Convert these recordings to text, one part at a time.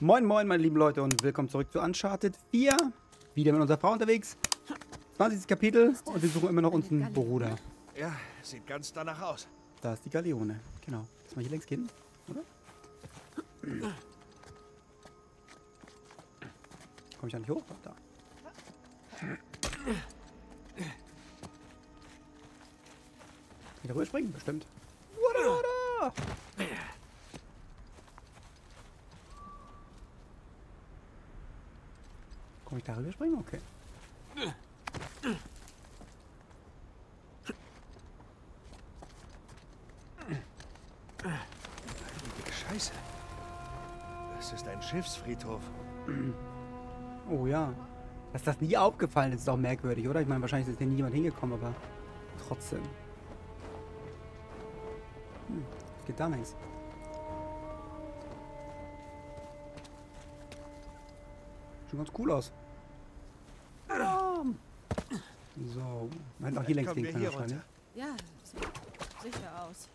Moin moin meine lieben Leute und willkommen zurück zu Uncharted 4. Wieder mit unserer Frau unterwegs. 20. Kapitel und wir suchen immer noch unseren Bruder. Ja, sieht ganz danach aus. Da ist die Galeone. Genau. Lass mal hier längs gehen, oder? Komm ich da nicht hoch? Da. Wieder rüberspringen? Bestimmt. Wada, wada. Komm ich da rüberspringen? Okay. Heilige Scheiße. Das ist ein Schiffsfriedhof. Oh ja. Dass das nie aufgefallen ist, ist auch merkwürdig, oder? Ich meine, wahrscheinlich ist hier nie jemand hingekommen, aber trotzdem. Hm, was geht da längs? Sieht ganz cool aus. So, man hätte auch hier längs Kommen gehen können wahrscheinlich. Ja, sieht sicher aus.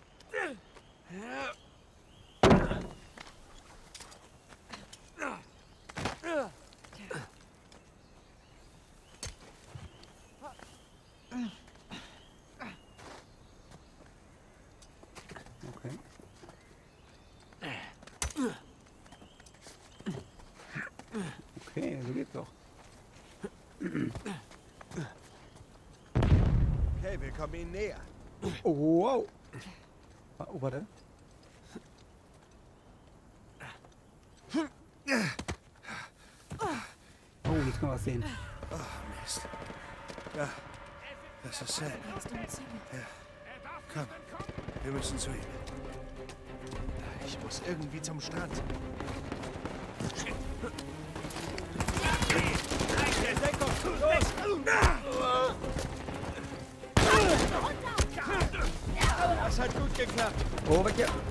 Okay. Okay, so geht's doch. Okay, wir kommen ihnen näher. Oh, wow. Wa- Oh, warte. Oh, jetzt können wir was sehen. Oh, Mist. Ja, das ist Sam. Zimmer. Komm, wir müssen zu ihm. Ich muss irgendwie zum Strand. Das hat gut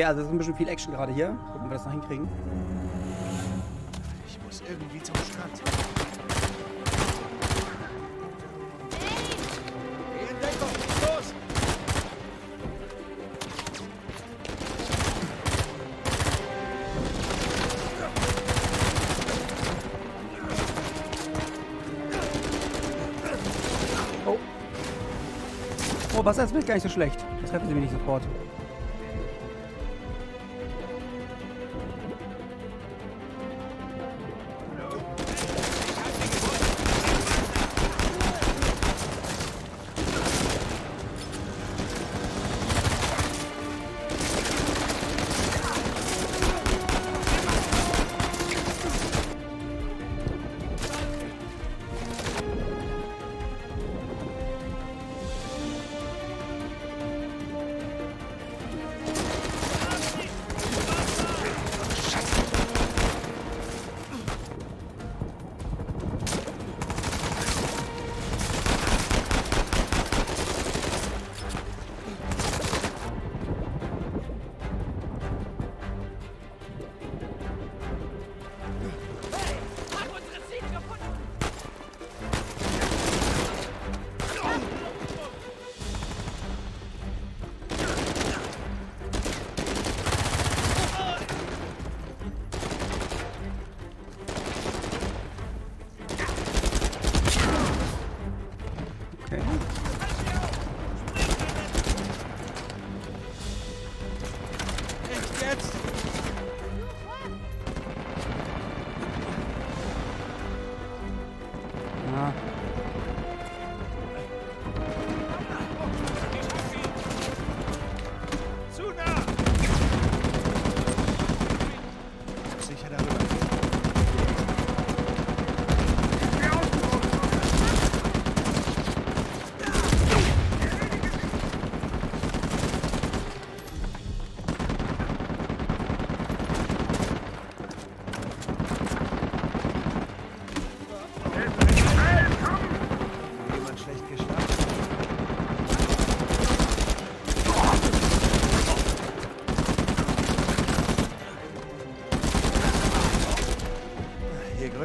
Okay, also es ist ein bisschen viel Action gerade hier. Gucken, ob wir das noch hinkriegen. Ich muss irgendwie zum Strand. Oh. Oh, Wasser ist gar nicht so schlecht. Das treffen sie mich nicht sofort.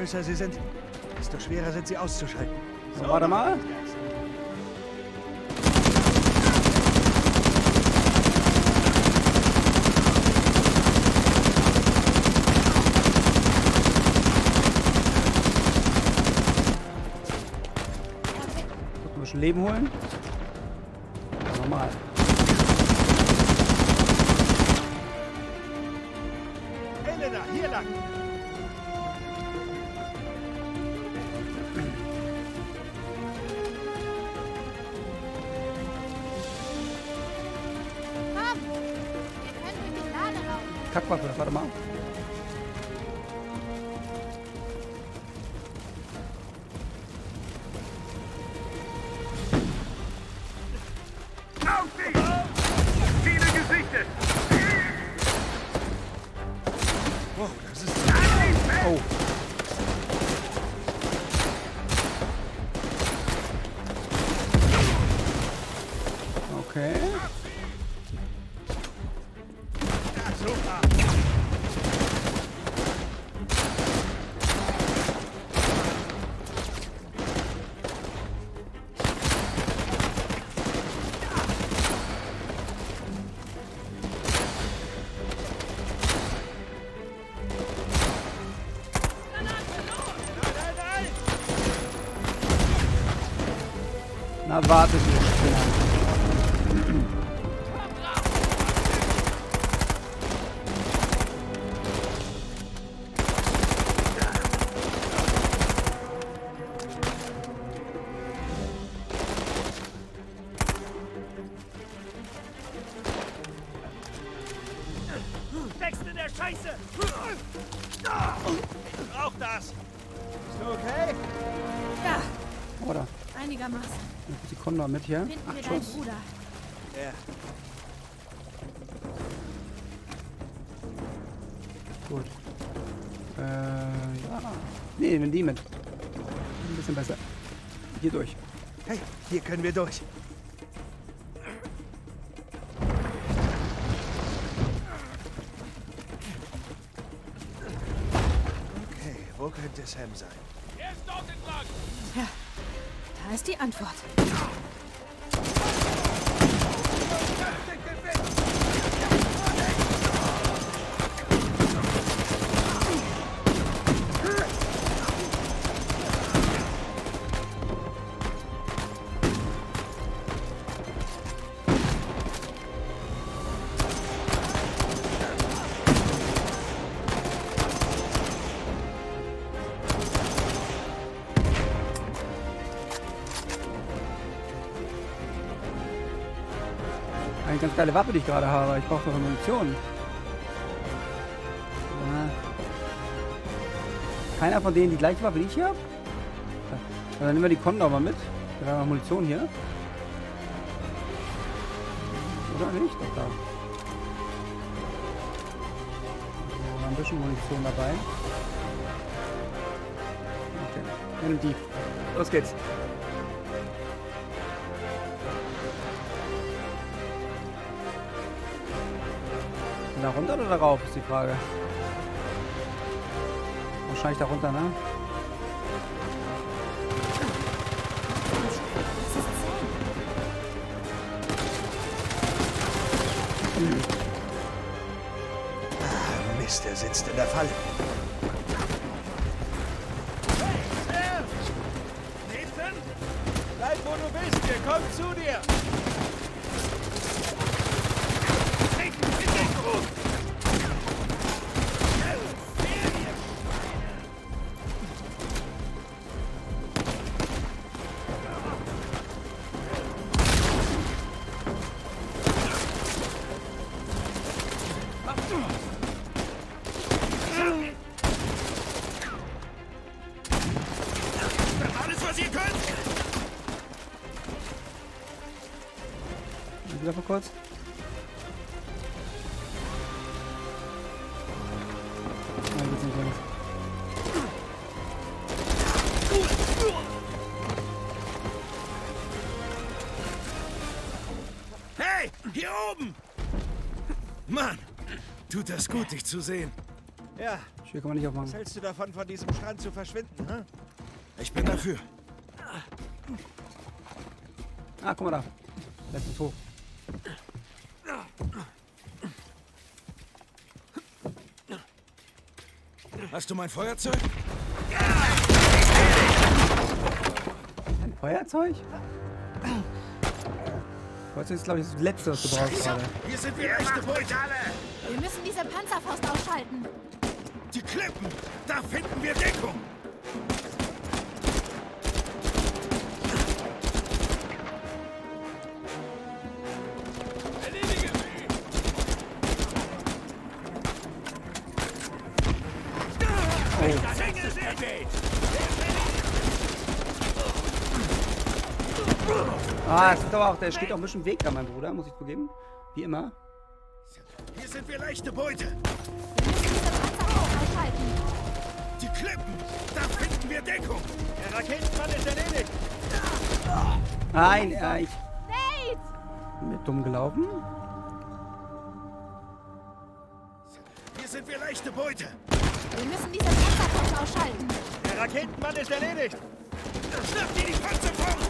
Größer sie sind, desto schwerer sind sie auszuschalten. So, warte mal. Leben holen. Condor mit hier. Finden wir Acht deinen Schuss. Bruder. Ja. Gut. Äh, ja. Nee, nimm die mit. Ein bisschen besser. Hier durch. Hey, hier können wir durch. Okay, wo könnte Sam sein? Ja, da ist die Antwort. Geile Waffe, die ich gerade habe. Ich brauche noch Munition. Keiner von denen die gleiche Waffe, die ich hier habe? Dann nehmen wir die Condor mal mit. Wir haben Munition hier. Oder nicht? Doch, da. So, ein bisschen Munition dabei. Okay. Nimm die. Los geht's. Da runter oder darauf ist die Frage. Wahrscheinlich da runter, ne? Ah, Mist, er sitzt in der Falle. Sam! Nathan? Bleib, wo du bist, wir kommen zu dir! Wieder mal kurz. Nein, geht's nicht links. Hey, hier oben! Mann, tut das gut, dich zu sehen. Ja, Tür kann man nicht Was aufmachen. hältst du davon, von diesem Strand zu verschwinden, hä? Ich bin dafür. Ah, guck mal da. Lässt uns hoch. Hast du mein Feuerzeug? Ein Feuerzeug? Feuerzeug ist, glaube ich, das Letzte, was du brauchst gerade. Hier sind wir echte Beute. Wir müssen diese Panzerfaust ausschalten. Die Klippen. Da finden wir Deckung. Ah, es ist aber auch, der steht auch ein bisschen Weg da, mein Bruder, muss ich zugeben. Wie immer. Hier sind wir leichte Beute. Wir müssen diese Panzerfaust ausschalten. Die Klippen. Da finden wir Deckung. Der Raketenmann ist erledigt. Nein, äh, ich Nate! bin mir dumm gelaufen. Hier sind wir leichte Beute. Wir müssen diese Panzerfaust ausschalten. Der Raketenmann ist erledigt. Schnappt ihr die Panzerfaust.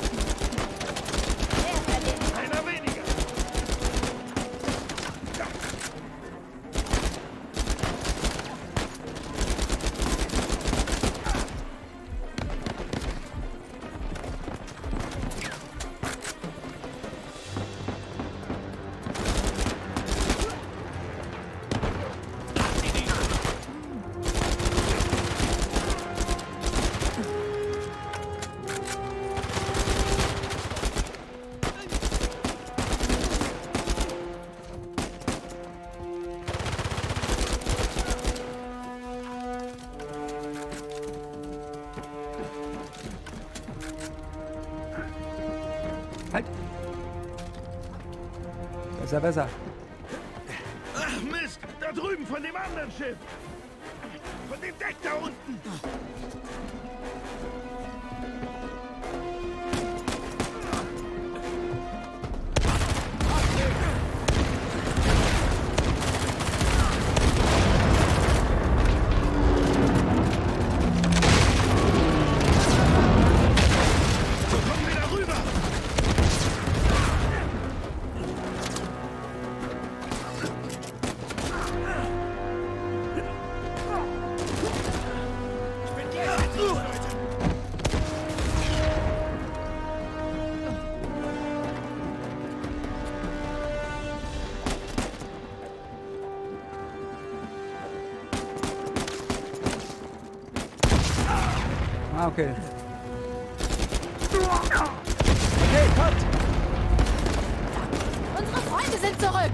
Besser, besser. Ach Mist, da drüben von dem anderen Schiff. Von dem Deck da unten. Ah, okay. Hey, kommt! Unsere Freunde sind zurück.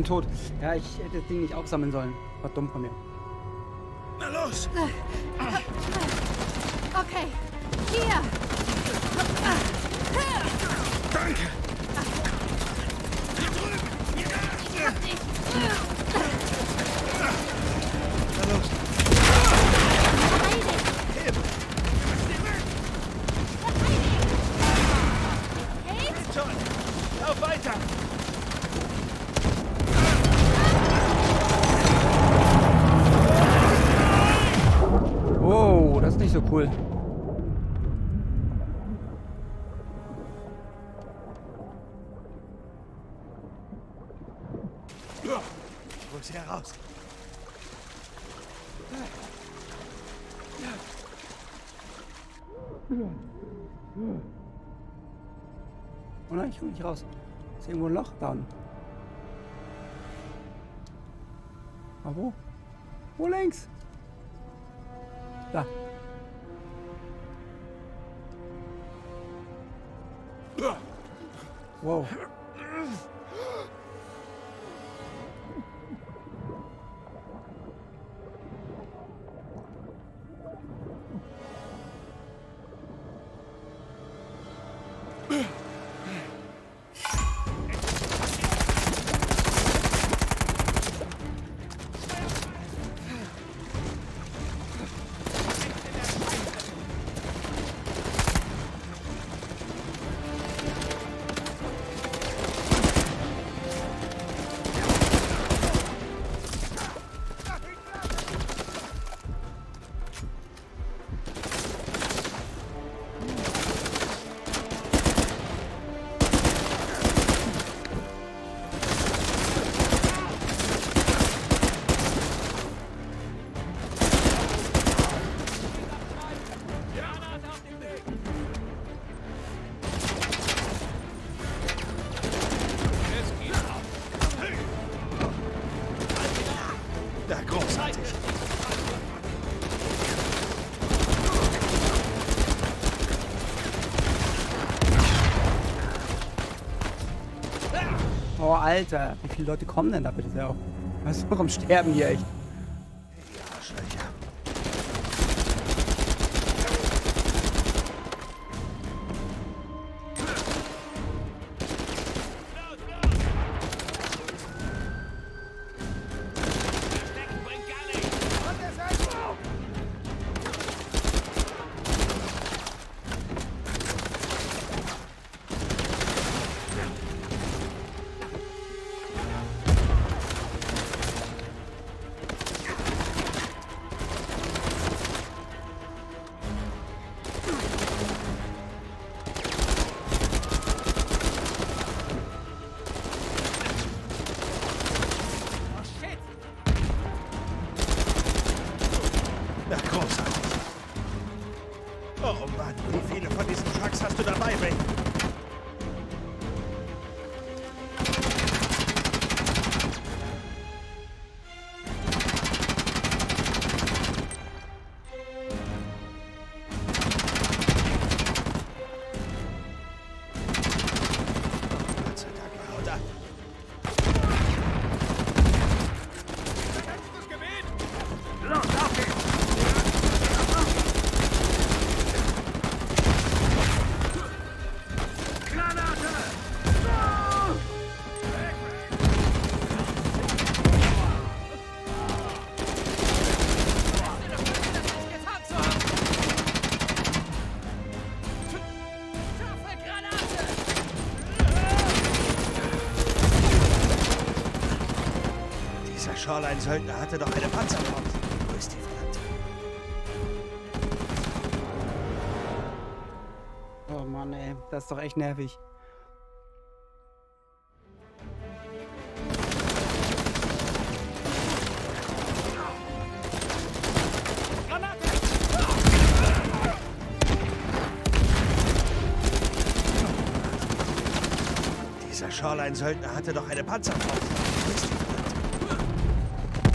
Bin tot. Ja, ich hätte das Ding nicht aufsammeln sollen. War dumm von mir. Na los! Okay. Hier. Danke! Hier drüben! Mir nach! Na Hol sie heraus! Oh nein, ich komme nicht raus. Ist irgendwo ein Loch? Da unten. Aber wo? Wo links? Da. Wow. Oh, Alter. Wie viele Leute kommen denn da bitte auch? Was, warum sterben hier echt? Dieser Shoreline-Söldner hatte doch eine Panzerfaust. Wo ist die verdammte? Oh Mann, ey. Das ist doch echt nervig. Dieser Shoreline-Söldner hatte doch eine Panzerfaust.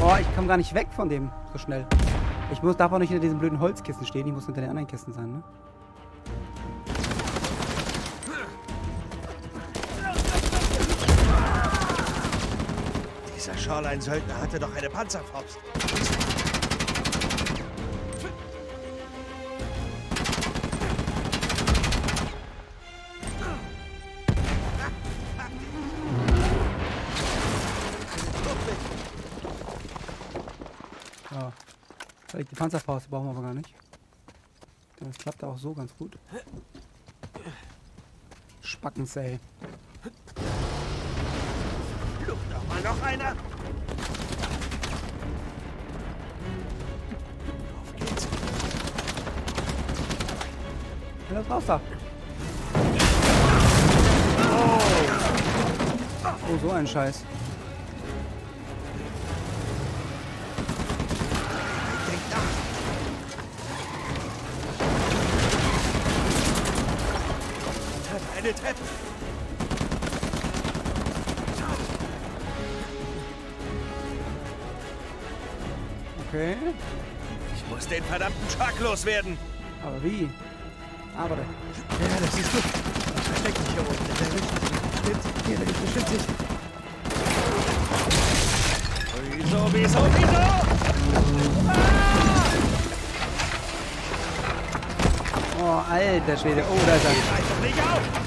Boah, ich komme gar nicht weg von dem so schnell. Ich muss, darf auch nicht hinter diesen blöden Holzkisten stehen. Ich muss hinter den anderen Kisten sein, ne? Dieser Shoreline-Söldner hatte doch eine Panzerfaust. Panzerfaust brauchen wir aber gar nicht. Das klappt auch so ganz gut. Spackens, ey. Luft doch mal noch einer. Auf geht's. Ja, das war's da. Oh, so ein Scheiß. Treppe, eine Treppe. Okay. Ich muss den verdammten Truck loswerden. Aber wie? Ah, warte. Ja, das siehst du. Das versteckt sich hier oben. Der erwischt sich. Stimmt. Hier, der ist bestimmt sich. Wieso, wieso, wieso? Oh, alter Schwede. Oh, da ist er. Doch nicht auf!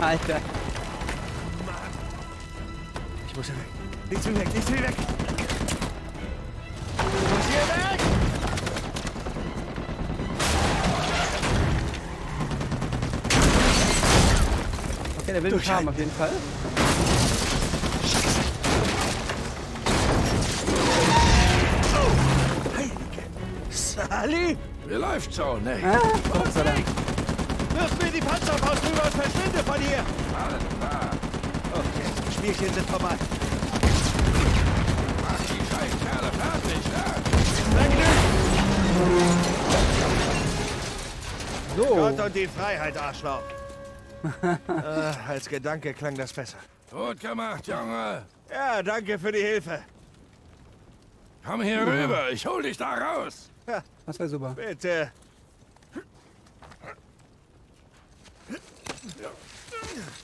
Alter. Ich muss hier weg. Nichts wie weg, nichts wie weg. Okay, der will mich haben auf jeden Fall. Sally? Wie läuft's so, ne? Ah, Gott sei Dank. Wirf mir die Panzerfaust rüber und verschwinde von hier! Alles klar. Okay, die Spielchen sind vorbei. Mach die scheiß Kerle fertig, ja? So. Gott und die Freiheit, Arschloch. Äh, als Gedanke klang das besser. Gut gemacht, Junge. Ja, danke für die Hilfe. Komm hier rüber, ich hol dich da raus. Das war super. Bitte.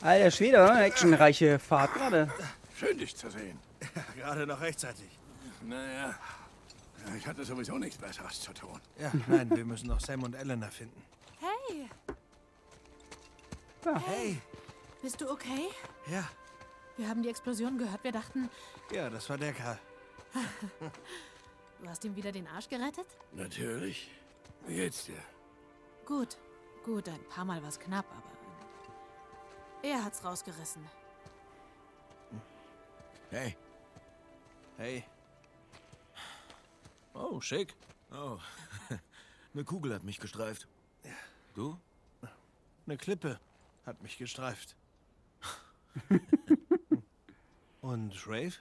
Alter Schwede, oder? eine actionreiche Fahrt gerade. Schön, dich zu sehen. Gerade noch rechtzeitig. Naja, ich hatte sowieso nichts Besseres zu tun. Ja, nein, wir müssen noch Sam und Elena finden. Hey, Hey. bist du okay? Ja, Wir haben die Explosion gehört. Wir dachten, ja, das war der Kerl. du hast ihm wieder den Arsch gerettet? Natürlich. Wie geht's dir? Gut, gut, ein paar Mal war es knapp, aber er hat's rausgerissen. Hey. Hey, Oh, schick. Oh. Eine Kugel hat mich gestreift. Du? eine Klippe hat mich gestreift. und Rave?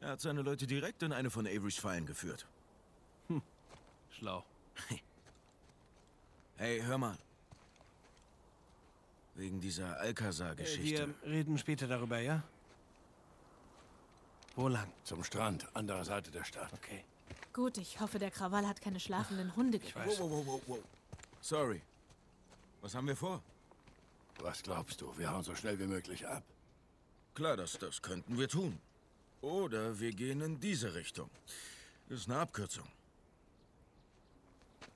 Er hat seine Leute direkt in eine von Averys Fallen geführt. Schlau. Hey, hör mal. Wegen dieser Äh, Alcazar-Geschichte. wir reden später darüber, ja? Wo lang? Zum Strand, andere Seite der Stadt. Okay. Gut, ich hoffe, der Krawall hat keine schlafenden Hunde Ich weiß. Wow, wow, wow, wow. Sorry. Was haben wir vor? Was glaubst du? Wir hauen so schnell wie möglich ab. Klar, das, das könnten wir tun. Oder wir gehen in diese Richtung. Ist eine Abkürzung.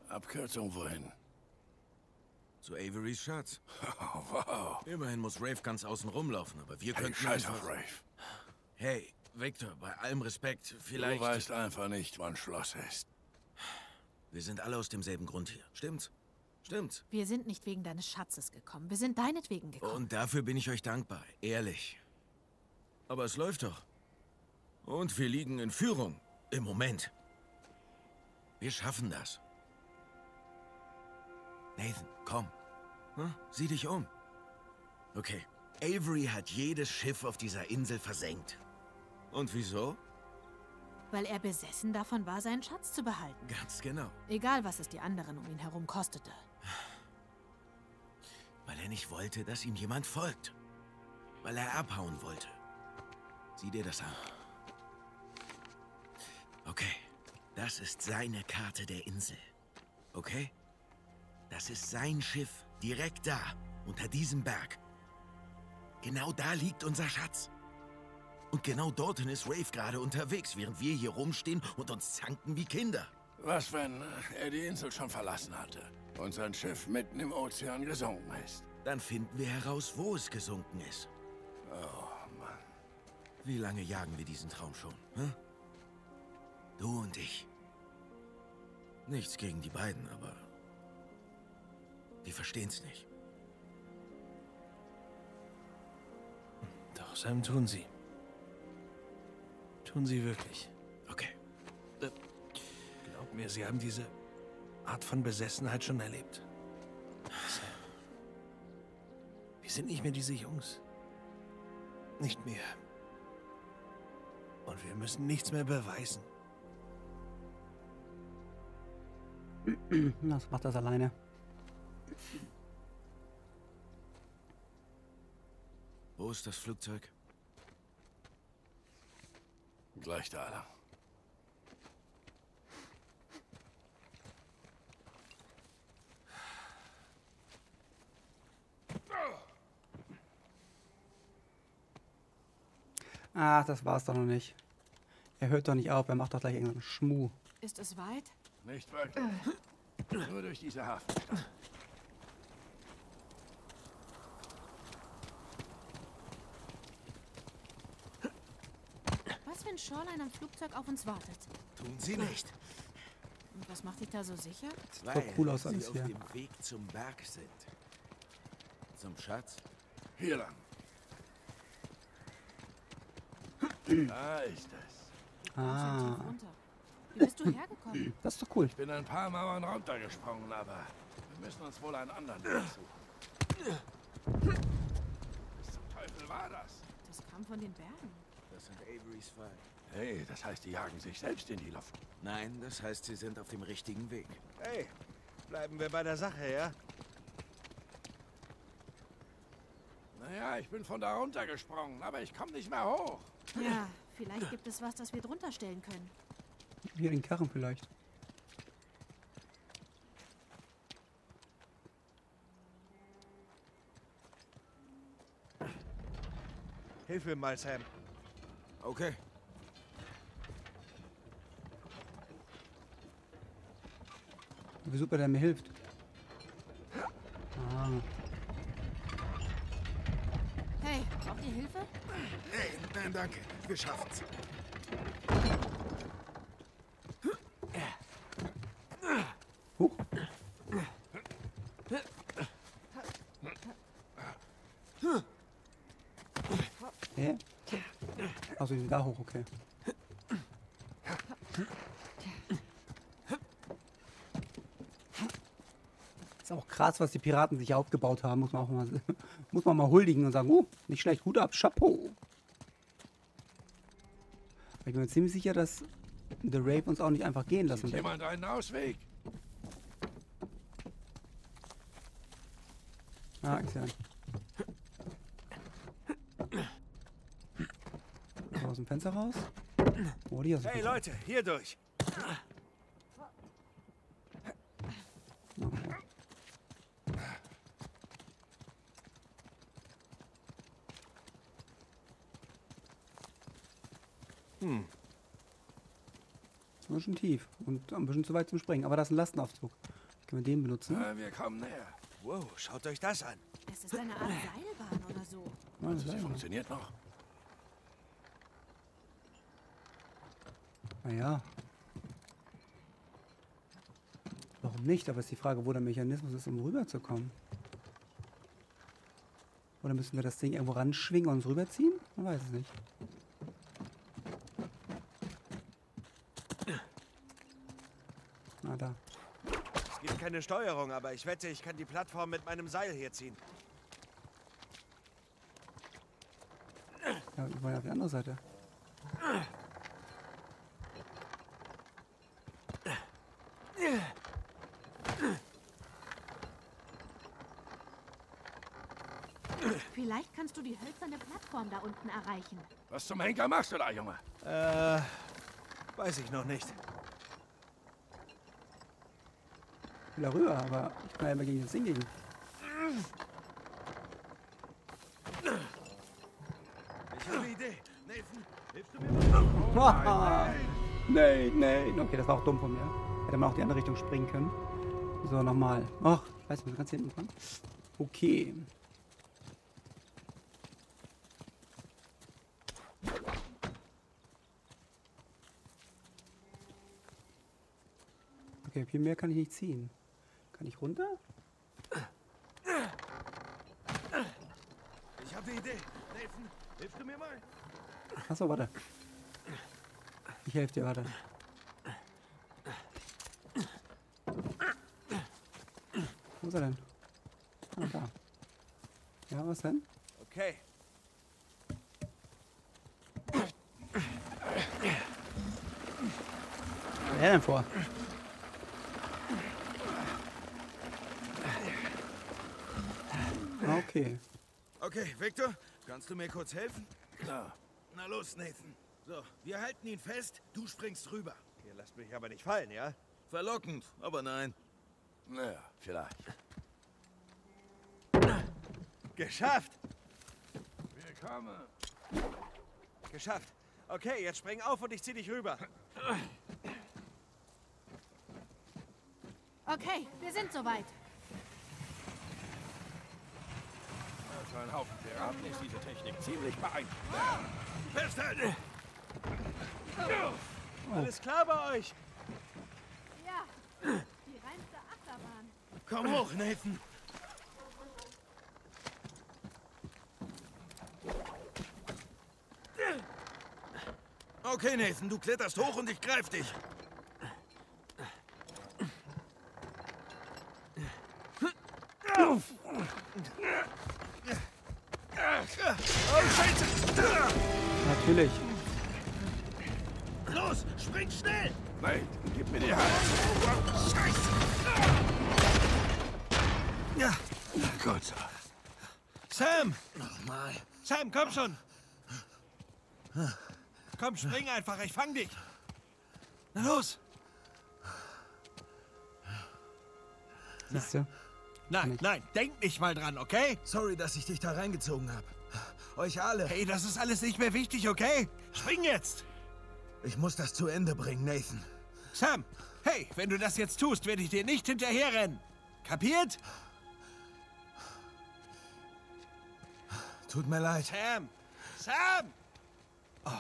Abkürzung wohin? Zu Averys Schatz. Oh, wow. Immerhin muss Rafe ganz außen rumlaufen, aber wir Hey, könnten scheiß einfach... auf Rave. Hey, Victor, bei allem Respekt, vielleicht... Du weißt einfach nicht, wann Schloss ist. Wir sind alle aus demselben Grund hier. Stimmt's? Stimmt's. Wir sind nicht wegen deines Schatzes gekommen. Wir sind deinetwegen gekommen. Und dafür bin ich euch dankbar. Ehrlich. Aber es läuft doch. Und wir liegen in Führung. Im Moment. Wir schaffen das. Nathan, komm. Hm? Sieh dich um. Okay. Avery hat jedes Schiff auf dieser Insel versenkt. Und wieso? Weil er besessen davon war, seinen Schatz zu behalten. Ganz genau. Egal, was es die anderen um ihn herum kostete. Weil er nicht wollte, dass ihm jemand folgt. Weil er abhauen wollte. Sieh dir das an. Okay, das ist seine Karte der Insel. Okay? Das ist sein Schiff, direkt da, unter diesem Berg. Genau da liegt unser Schatz. Und genau dorthin ist Rafe gerade unterwegs, während wir hier rumstehen und uns zanken wie Kinder. Was, wenn äh, er die Insel schon verlassen hatte und sein Schiff mitten im Ozean gesunken ist? Dann finden wir heraus, wo es gesunken ist. Oh, Mann. Wie lange jagen wir diesen Traum schon? Hm? Du und ich. Nichts gegen die beiden, aber die verstehen's nicht. Doch, Sam, tun sie. Tun sie wirklich. Okay. Glaub mir, sie haben diese Art von Besessenheit schon erlebt. Wir sind nicht mehr diese Jungs. Nicht mehr. Und wir müssen nichts mehr beweisen. Was macht das alleine? Wo ist das Flugzeug? Gleich da lang. Ach, das war's doch noch nicht. Er hört doch nicht auf, er macht doch gleich irgendeinen Schmuh. Ist es weit? Nicht wirklich. Nur durch diese Hafenstadt. Was, wenn Shoreline am Flugzeug auf uns wartet? Tun Sie nicht. Und was macht dich da so sicher? Weil cool aus sie alles auf hier. dem Weg zum Berg sind. Zum Schatz? Hier lang. Da ist es. Ah. Wie bist du hergekommen? das ist doch cool. Ich bin ein paar Mauern runtergesprungen, aber wir müssen uns wohl einen anderen Weg suchen. Was zum Teufel war das? Das kam von den Bergen. Das sind Averys Fall. Hey, das heißt, die jagen sich selbst in die Luft. Nein, das heißt, sie sind auf dem richtigen Weg. Hey, bleiben wir bei der Sache, ja? Naja, ich bin von da runtergesprungen, aber ich komme nicht mehr hoch. Ja, vielleicht gibt es was, das wir drunter stellen können. Hier den Karren vielleicht. Hilf mir mal, Sam. Okay. Wie super der mir hilft. Ah, Hey, braucht ihr Hilfe? Hey, nein, danke. Wir schaffen's. hoch. Hä? Also die sind da hoch, okay. Ist auch krass, was die Piraten sich aufgebaut haben, muss man auch mal, muss man mal huldigen und sagen, oh, nicht schlecht, Hut ab, Chapeau. Ich bin mir ziemlich sicher, dass The Rave uns auch nicht einfach gehen lassen wird. jemand einen Ausweg? Ah, einen. So, aus dem Fenster raus. Oh, die aus dem Hey. Leute, hier durch. Bisschen tief und ein bisschen zu weit zum Springen. Aber das ist ein Lastenaufzug. Können wir den benutzen? Äh, wir kommen näher. Wow, schaut euch das an. Es ist eine Art Seilbahn oder so. Ja, das Sie funktioniert noch. Naja. Warum nicht? Aber ist die Frage, wo der Mechanismus ist, um rüberzukommen. Oder müssen wir das Ding irgendwo ranschwingen und uns rüberziehen? Man weiß es nicht. Ah, da. Es gibt keine Steuerung, aber ich wette, ich kann die Plattform mit meinem Seil hier ziehen. Ja, wir wollen auf die andere Seite. Vielleicht kannst du die hölzerne Plattform da unten erreichen. Was zum Henker machst du da, Junge? Äh, weiß ich noch nicht. Da rüber, aber ich kann ja immer gegen das Ding gegen. Ich habe eine Idee. Nathan, hilfst du mir mal? Haha. Nein, nein. Okay, das war auch dumm von mir. Hätte man auch die andere Richtung springen können. So, nochmal. Ach, ich weiß nicht, ganz hinten dran. Okay. Okay, viel mehr kann ich nicht ziehen. Kann ich runter? Ich habe eine Idee. Nathan, hilfst du mir mal? Achso, warte. Ich helfe dir, warte. Wo ist er denn? Ah, da. Ja, was denn? Okay. Wer denn vor? Okay. Okay, Victor, kannst du mir kurz helfen? Klar. Na los, Nathan. So, wir halten ihn fest, du springst rüber. Ihr lasst mich aber nicht fallen, ja? Verlockend, aber nein. Naja, vielleicht. Geschafft! Willkommen. Geschafft. Okay, jetzt spring auf und ich zieh dich rüber. Okay, wir sind soweit. Einen Haufen Piraten ist diese Technik ziemlich beeindruckend. Festhalten! Alles klar bei euch? Ja, die reinste Achterbahn. Komm hoch, Nathan. Okay, Nathan, du kletterst hoch und ich greif dich. Natürlich. Los, spring schnell! Nate, gib mir die Hand. Scheiße! Ja, Gut so. Sam! Nochmal. Sam, komm schon! Komm, spring einfach, ich fang dich! Na los! Siehst du? Nein, nein, denk nicht mal dran, okay? Sorry, dass ich dich da reingezogen habe. Euch alle. Hey, das ist alles nicht mehr wichtig, okay? Spring jetzt! Ich muss das zu Ende bringen, Nathan. Sam, hey, wenn du das jetzt tust, werde ich dir nicht hinterherrennen. Kapiert? Tut mir leid. Sam! Sam! Oh,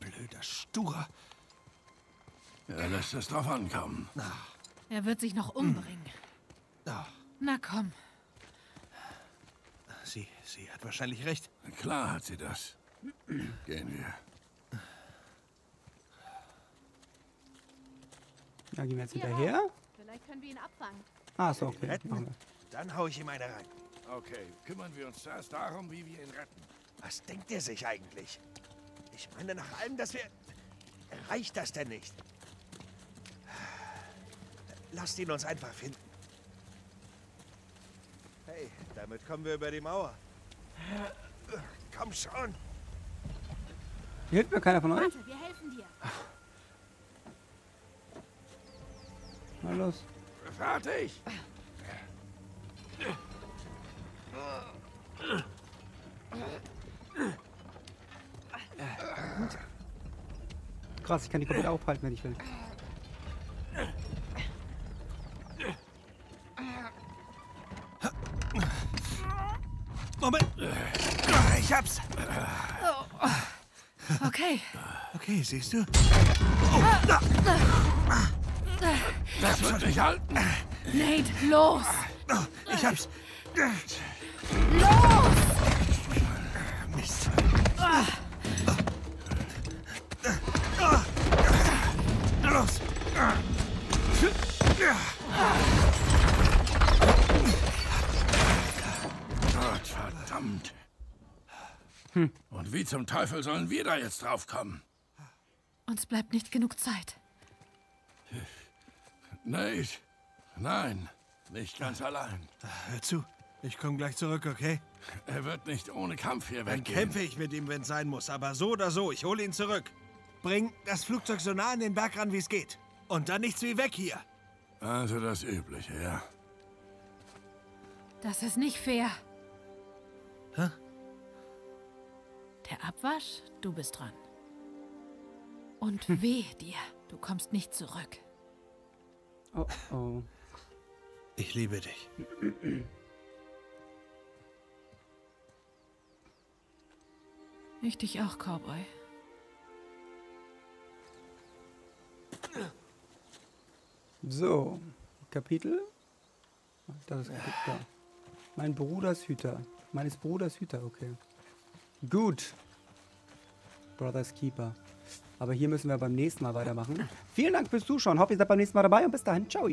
blöder Stur. Er lässt es drauf ankommen. Er wird sich noch umbringen. Oh, Na komm. Sie, sie hat wahrscheinlich recht. Klar hat sie das. Gehen wir. Ja, gehen wir jetzt hinterher? Vielleicht können wir ihn abfangen. Ah, so, okay. Retten? Dann hau ich ihm eine rein. Okay, kümmern wir uns zuerst darum, wie wir ihn retten. Was denkt er sich eigentlich? Ich meine, nach allem, dass wir... Reicht das denn nicht? Lasst ihn uns einfach finden. Hey, damit kommen wir über die Mauer. Komm schon. Hilft mir keiner von euch? Warte, wir helfen dir. Na los. Fertig! Krass, ich kann die komplett aufhalten, wenn ich will. Moment! Ich hab's! Okay. Okay, siehst du? Das wird nicht halten. Nate, los! Ich hab's! Los! Mist! Los! Gott verdammt. Und wie zum Teufel sollen wir da jetzt draufkommen? Uns bleibt nicht genug Zeit. Nate, nein, nicht ganz allein. Hör zu, ich komme gleich zurück, okay? Er wird nicht ohne Kampf hier Dann weggehen. kämpfe ich mit ihm, wenn es sein muss. Aber so oder so, ich hole ihn zurück. Bring das Flugzeug so nah an den Berg ran, wie es geht. Und dann nichts wie weg hier. Also das Übliche, ja. Das ist nicht fair. Hä? Der Abwasch, du bist dran. Und weh dir, du kommst nicht zurück. Oh, oh. Ich liebe dich. Ich dich auch, Cowboy. So, Kapitel. Das ist Kapitel. Da. Mein Bruders Hüter. Meines Bruders Hüter, okay. Gut. Brothers Keeper. Aber hier müssen wir beim nächsten Mal weitermachen. Vielen Dank fürs Zuschauen. Hoffe, ihr seid beim nächsten Mal dabei und bis dahin. Ciao.